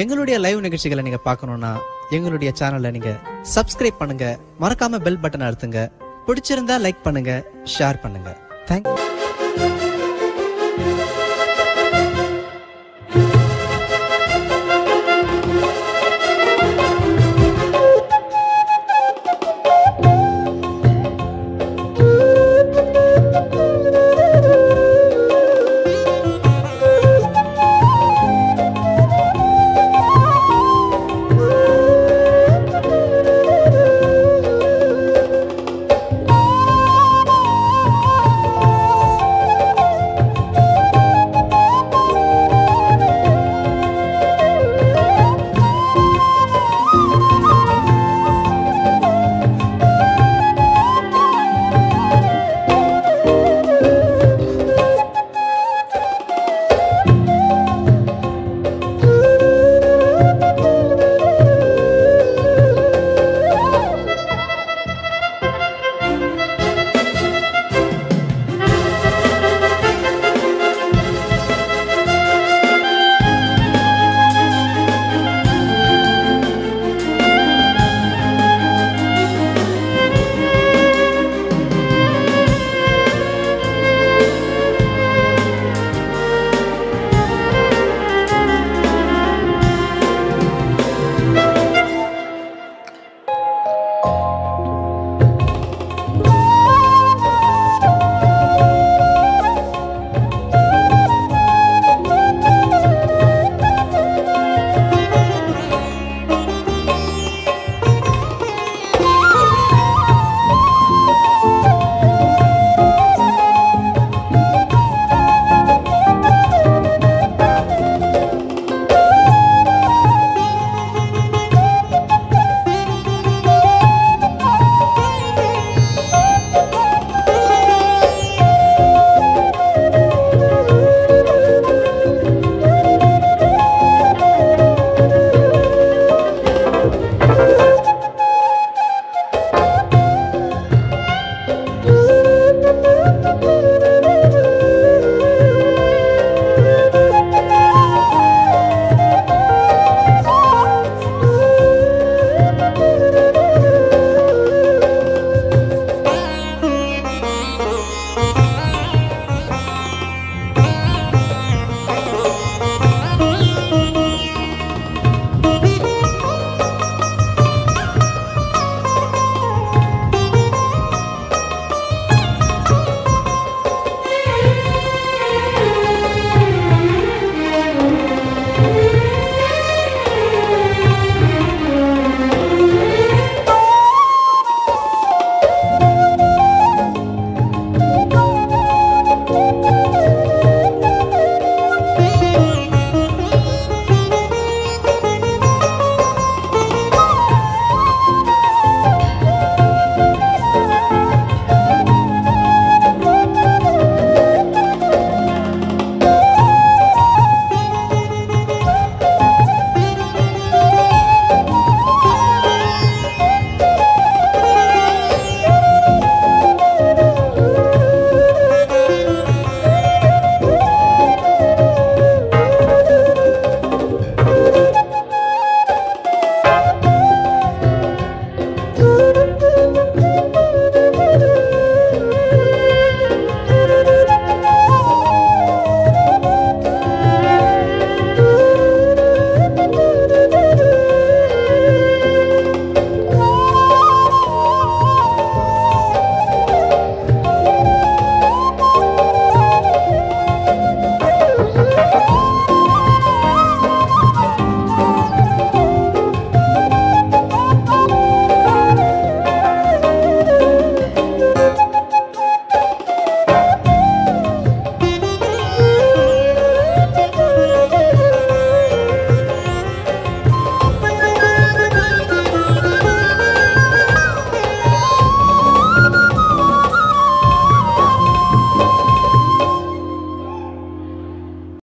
எங்களுடைய லைவ் நிகழ்ச்சிகளை நீங்க பார்க்கணும்னா எங்களுடைய சேனலை நீங்க சப்ஸ்கிரைப் பண்ணுங்க மறக்காம பெல் பட்டன் அழுத்துங்க. பிடிச்சிருந்தா லைக் பண்ணுங்க ஷேர் பண்ணுங்க. தேங்க்